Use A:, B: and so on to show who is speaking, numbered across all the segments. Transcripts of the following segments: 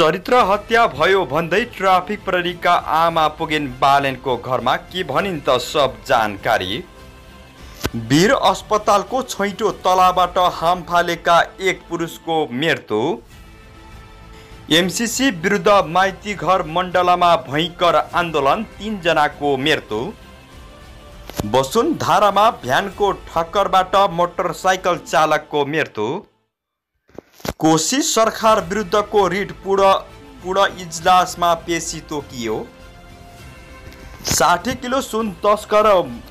A: चरित्र हत्या भयो भन्दै ट्राफिक प्रहरीका आमा पुगिन् बालेनको घरमा के भनिन् त सब जानकारी? वीर अस्पतालको छैटो तलाबाट हाम फालेका एक पुरुषको मृत्यु। एमसिसी विरुद्ध माइती घर मण्डलमा भयङ्कर आन्दोलन तिनजनाको मृत्यु। वसुन्धारामा भ्यानको ठक्करबाट मोटरसाइकल चालकको मृत्यु। कोशी सरकार विरुद्धको रिट पूर्ण पूर्ण इजलासमा पेशी तोकियो। साठी किलो सुन तस्कर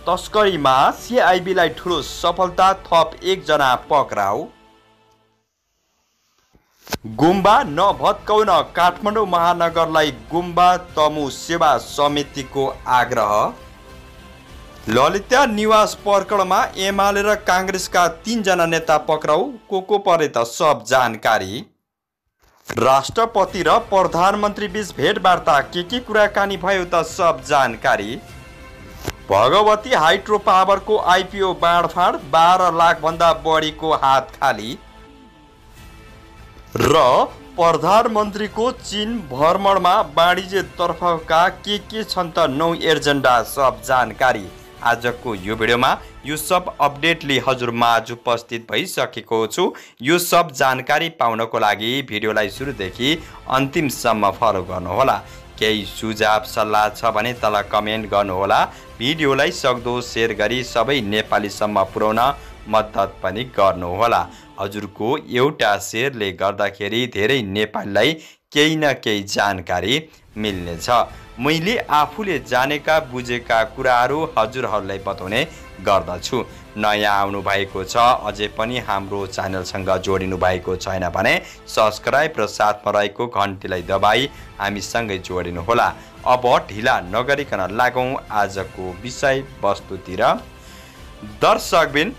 A: तस्करीमा सिआइबीलाई ठुलो सफलता थप एकजना पक्राउ। गुम्बा नभत्काउन काठमाडौँ महानगरलाई गुम्बा तमु सेवा समितिको आग्रह। ललिता निवास पर्कडमा एमाले र काङ्ग्रेसका तिनजना नेता पक्राउ को को परे त सब जानकारी। राष्ट्रपति र प्रधानमन्त्री बिच भेटवार्ता के के कुराकानी भयो त सब जानकारी। भगवती हाइड्रो पावरको आइपिओ बाँडफाँड बाह्र लाखभन्दा बढीको हात खाली र प्रधानमन्त्रीको चिन भ्रमणमा वाणिज्यतर्फका के के छन् त नौ एजेन्डा सब जानकारी। आजको यो भिडियोमा यो सब अपडेटले हजुरमाझ उपस्थित भइसकेको छु। यो सब जानकारी पाउनको लागि भिडियोलाई सुरुदेखि अन्तिमसम्म फलो गर्नुहोला। केही सुझाव सल्लाह छ भने तल कमेन्ट गर्नुहोला। भिडियोलाई सक्दो सेयर गरी सबै नेपालीसम्म पुर्याउन मद्दत पनि गर्नुहोला। हजुरको एउटा सेयरले गर्दाखेरि धेरै नेपालीलाई केही न केही जानकारी मिल्नेछ। मैले आफूले जानेका बुझेका कुराहरू हजुरहरूलाई बताउने गर्दछु। नयाँ आउनु भएको छ अझै पनि हाम्रो च्यानलसँग जोडिनु भएको छैन भने सब्सक्राइब र साथमा रहेको घन्टीलाई दबाई हामीसँगै जोडिनुहोला। अब ढिला नगरिकन लागौँ आजको विषयवस्तुतिर। दर्शकबिन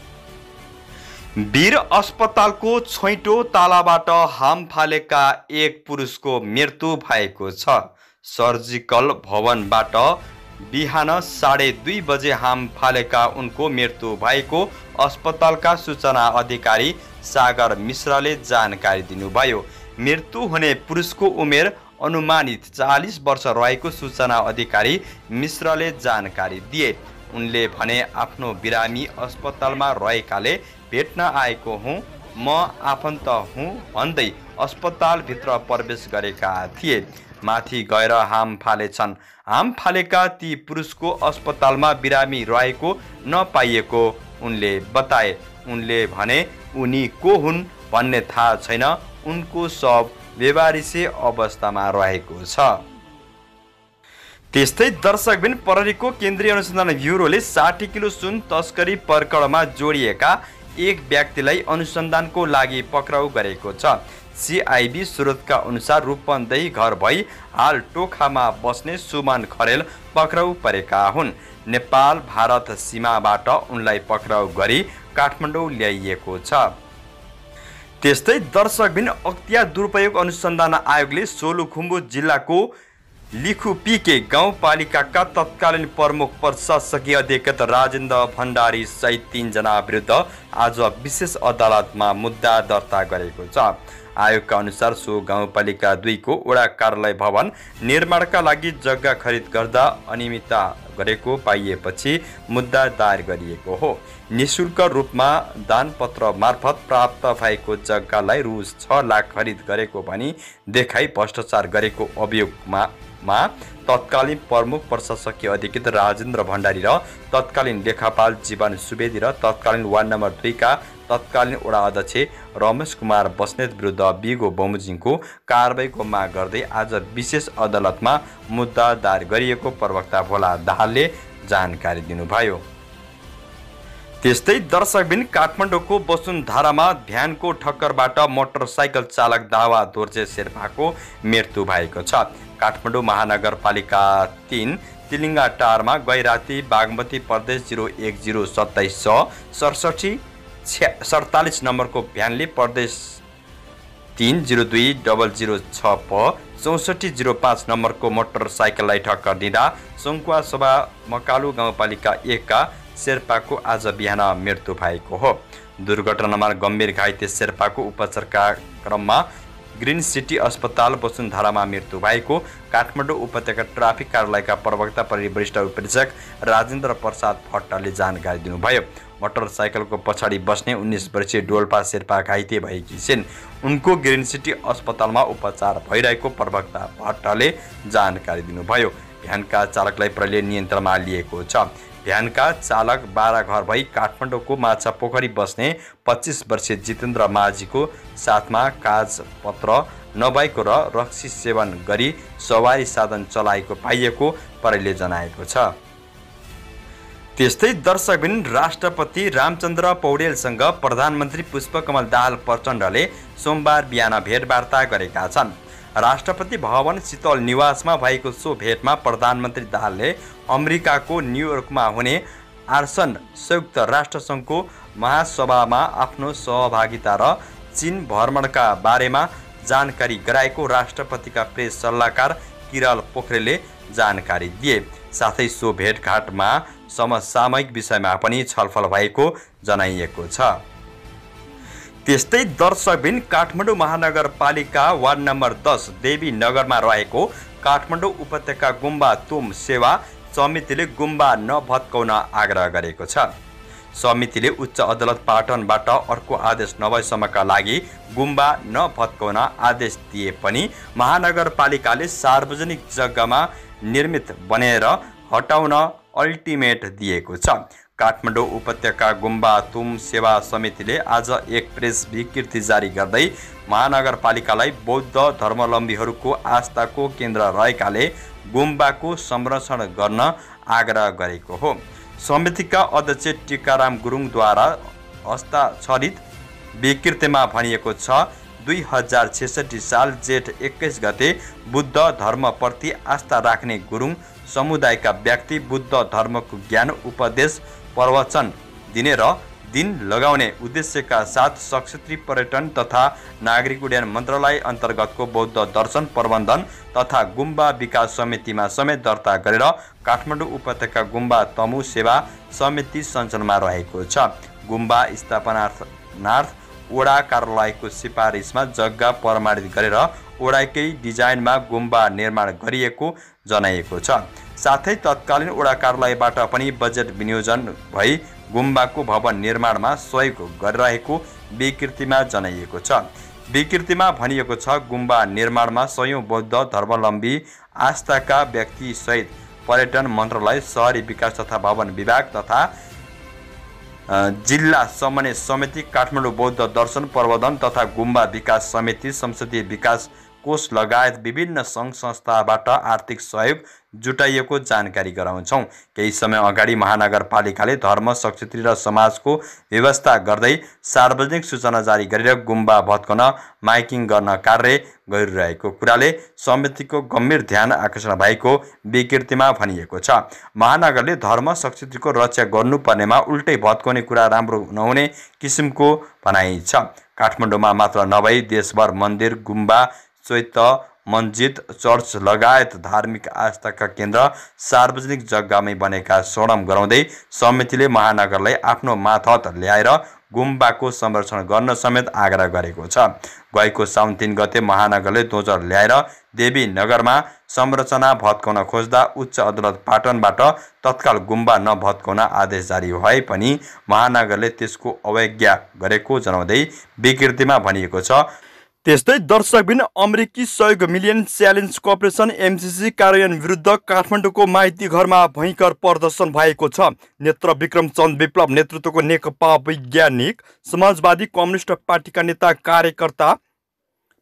A: वीर अस्पतालको छैटौँ तालाबाट हाम फालेका एक पुरुषको मृत्यु भएको छ। सर्जिकल भवनबाट बिहान साढे दुई बजे हाम फालेका उनको मृत्यु भएको अस्पतालका सूचना अधिकारी सागर मिश्रले जानकारी दिनुभयो। मृत्यु हुने पुरुषको उमेर अनुमानित चालिस वर्ष रहेको सूचना अधिकारी मिश्रले जानकारी दिए। उनले भने आफ्नो बिरामी अस्पतालमा रहेकाले भेट्न आएको हुँ म आफन्त हुँ भन्दै अस्पतालभित्र प्रवेश गरेका थिए। माथि गएर हाम फालेछन्। हाम फालेका ती पुरुषको अस्पतालमा बिरामी रहेको नपाइएको उनले बताए। उनले भने उनी को हुन् भन्ने थाहा छैन। उनको सब बेबारिसे अवस्थामा रहेको छ। त्यस्तै दर्शकबिन प्रहरीको केन्द्रीय अनुसन्धान ब्युरोले साठी किलो सुन तस्करी प्रकरणमा जोडिएका एक व्यक्तिलाई अनुसन्धानको लागि पक्राउ गरेको छ। सिआइबी स्रोतका अनुसार रूपन्देही घर भई हाल टोखामा बस्ने सुमन खरेल पक्राउ परेका हुन्। नेपाल भारत सीमाबाट उनलाई पक्राउ गरी काठमाडौँ ल्याइएको छ। त्यस्तै दर्शकबिन अख्तियार दुरुपयोग अनुसन्धान आयोगले सोलुखुम्बु जिल्लाको लिखुपिके गाउँपालिकाका तत्कालीन प्रमुख प्रशासकीय अध्यक्ष राजेन्द्र भण्डारी सहित तिनजना विरुद्ध आज विशेष अदालतमा मुद्दा दर्ता गरेको छ। आयोगका अनुसार सो गाउँपालिका दुईको वडा कार्यालय भवन निर्माणका लागि जग्गा खरिद गर्दा अनियमितता गरेको पाइएपछि मुद्दा दायर गरिएको हो। निशुल्क रूपमा दानपत्र मार्फत प्राप्त भएको जग्गालाई रु छ लाख खरिद गरेको भनी देखाई भ्रष्टाचार गरेको अभियोगमा मा तत्कालीन प्रमुख प्रशासकीय अधिकृत राजेन्द्र भण्डारी र तत्कालीन लेखापाल जीवन सुवेदी र तत्कालीन वार्ड नम्बर दुईका तत्कालीन वडा अध्यक्ष रमेश कुमार बस्नेत विरुद्ध बिगो बमोजिङको कारवाहीको माग गर्दै आज विशेष अदालतमा मुद्दा दायर गरिएको प्रवक्ता भोला दाहालले जानकारी दिनुभयो। त्यस्तै दर्शकबिन काठमाडौँको वसुन्धारामा भ्यानको ठक्करबाट मोटरसाइकल चालक दावा दोर्जे शेर्पाको मृत्यु भएको छ। काठमाडौँ महानगरपालिका तिन तिलिङ्गा टारमा गैराती बागमती प्रदेश जिरो एक जिरो सत्ताइस छ। सडसठी छ्या सडतालिस नम्बरको भ्यानले प्रदेश तिन जिरो दुई डबल जिरो छ प चौसठी जिरो पाँच नम्बरको मोटरसाइकललाई ठक्कर दिँदा सङ्कुवा सभा मकालु गाउँपालिका एकका शेर्पाको आज बिहान मृत्यु भएको हो। दुर्घटनामा गम्भीर घाइते शेर्पाको उपचारका क्रममा ग्रिन सिटी अस्पताल वसुन्धरामा मृत्यु भएको। काठमाडौँ उपत्यका ट्राफिक कार्यालयका प्रवक्ता परिवरिष्ठ उपरीक्षक राजेन्द्र प्रसाद भट्टले जानकारी दिनुभयो। मोटरसाइकलको पछाडि बस्ने उन्नाइस वर्षीय डोल्पा शेर्पा घाइते भएकी छिन्। उनको ग्रिन सिटी अस्पतालमा उपचार भइरहेको प्रवक्ता भट्टले जानकारी दिनुभयो। भ्यानका चालकलाई प्रहरीले नियन्त्रणमा लिएको छ। भ्यानका चालक बाह्र घर भई काठमाडौँको माछा पोखरी बस्ने पच्चिस वर्षीय जितेन्द्र माझीको साथमा कागजपत्र नभएको र रक्सी सेवन गरी सवारी साधन चलाएको पाइएको प्रहरीले जनाएको छ। त्यस्तै दर्शकबिन राष्ट्रपति रामचन्द्र पौडेलसँग प्रधानमन्त्री पुष्पकमल दाहाल प्रचण्डले सोमबार बिहान भेटवार्ता गरेका छन्। राष्ट्रपति भवन शीतल निवासमा भएको सो भेटमा प्रधानमन्त्री दाहालले अमेरिकाको न्युयोर्कमा हुने आर्सन संयुक्त राष्ट्रसङ्घको महासभामा आफ्नो सहभागिता र चिन भ्रमणका बारेमा जानकारी गराएको राष्ट्रपतिका प्रेस सल्लाहकार किरल पोखरेलले जानकारी दिए। साथै सो भेटघाटमा समसामयिक विषयमा पनि छलफल भएको जनाइएको छ। त्यस्तै दर्शकबिन काठमाडौँ महानगरपालिका वार्ड नम्बर दस देवी नगरमा रहेको काठमाडौँ उपत्यका गुम्बा तुम सेवा समितिले गुम्बा नभत्काउन आग्रह गरेको छ। समितिले उच्च अदालत पाटनबाट अर्को आदेश नभएसम्मका लागि गुम्बा नभत्काउन आदेश दिए पनि महानगरपालिकाले सार्वजनिक जग्गामा निर्मित बनेर हटाउन अल्टिमेट दिएको छ। काठमाडौँ उपत्यका गुम्बा तुम सेवा समितिले आज एक प्रेस विकृति जारी गर्दै महानगरपालिकालाई बौद्ध धर्मावलम्बीहरूको आस्थाको केन्द्र रहेकाले गुम्बाको संरक्षण गर्न आग्रह गरेको हो। समितिका अध्यक्ष टिकाराम गुरुङद्वारा हस्ताक्षरित विकृतिमा भनिएको छ दुई हजार छेसठी साल जेठ एक्काइस गते बुद्ध धर्मप्रति आस्था राख्ने गुरुङ समुदायका व्यक्ति बुद्ध धर्मको ज्ञान उपदेश प्रवचन दिने र दिन लगाउने उद्देश्यका साथ सक्षेत्री पर्यटन तथा नागरिक उड्डयन मन्त्रालय अन्तर्गतको बौद्ध दर्शन प्रबन्धन तथा गुम्बा विकास समितिमा समेत दर्ता गरेर काठमाडौँ उपत्यका गुम्बा तमु सेवा समिति सञ्चालनमा रहेको छ। गुम्बा स्थापनार्थ ओडा कार्यालयको सिफारिसमा जग्गा प्रमाणित गरेर ओडाकै डिजाइनमा गुम्बा निर्माण गरिएको जनाइएको छ। साथै तत्कालीन वडा कार्यालयबाट पनि बजेट विनियोजन भई गुम्बाको भवन निर्माणमा सहयोग गरिरहेको विकृतिमा जनाइएको छ। विकृतिमा भनिएको छ गुम्बा निर्माणमा सयौँ बौद्ध धर्मावलम्बी आस्थाका व्यक्तिसहित पर्यटन मन्त्रालय सहरी विकास तथा भवन विभाग तथा जिल्ला समन्वय समिति काठमाडौँ बौद्ध दर्शन प्रबन्धन तथा गुम्बा विकास समिति संसदीय विकास कोष लगायत विभिन्न सङ्घ संस्थाबाट आर्थिक सहयोग जुटाइएको जानकारी गराउँछौँ। केही समय अगाडि महानगरपालिकाले धर्म संस्कृति र समाजको व्यवस्था गर्दै सार्वजनिक सूचना जारी गरेर गुम्बा भत्काउन माइकिङ गर्न कार्य गरिरहेको कुराले समितिको गम्भीर ध्यान आकर्षण भएको विकृतिमा भनिएको छ। महानगरले धर्म संस्कृतिको रक्षा गर्नुपर्नेमा उल्टै भत्काउने कुरा राम्रो नहुने किसिमको भनाइ छ। काठमाडौँमा मात्र नभई देशभर मन्दिर गुम्बा चैत मस्जिद चर्च लगायत धार्मिक आस्थाका केन्द्र सार्वजनिक जग्गामै बनेका सोडम गराउँदै समितिले महानगरलाई आफ्नो माथहत ल्याएर गुम्बाको संरक्षण गर्न समेत आग्रह गरेको छ। गएको साउन तिन गते महानगरले दोजर ल्याएर देवी नगरमा संरचना भत्काउन खोज्दा उच्च अदालत पाटनबाट तत्काल गुम्बा नभत्काउन आदेश जारी भए पनि महानगरले त्यसको अवज्ञा गरेको जनाउँदै विकृतिमा भनिएको छ। त्यस्तै दर्शकबिन अमेरिकी सहयोग मिलियन च्यालेन्ज कर्पोरेसन एमसिसी कार्यान्वयन विरुद्ध काठमाडौँको माइती घरमा भयङ्कर प्रदर्शन भएको छ। नेत्र विक्रम चन्द विप्लव नेतृत्वको नेकपा वैज्ञानिक समाजवादी कम्युनिस्ट पार्टीका नेता कार्यकर्ता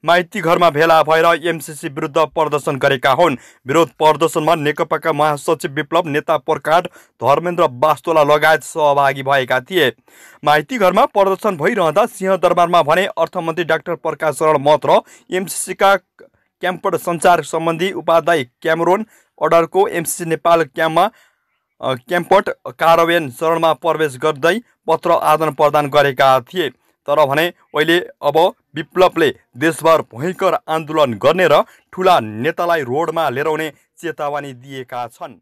A: माइती घरमा भेला भएर एमसिसी विरुद्ध प्रदर्शन गरेका हुन्। विरोध प्रदर्शनमा नेकपाका महासचिव विप्लव नेता प्रकाट धर्मेन्द्र बास्तोला लगायत सहभागी भएका थिए। माइती घरमा प्रदर्शन भइरहँदा सिंहदरबारमा भने अर्थमन्त्री डाक्टर प्रकाश शरण मत र एमसिसीका क्याम्पड सञ्चार सम्बन्धी उपाध्याय क्यामरोन अर्डरको एमसिसी नेपाल क्याम्पमा क्याम्पट कार्यान्वयन चरणमा प्रवेश गर्दै पत्र आदान प्रदान गरेका थिए। तर भने अहिले अब विप्लवले देशभर भयङ्कर आन्दोलन गर्ने र ठुला नेतालाई रोडमा लिएर चेतावनी दिएका छन्।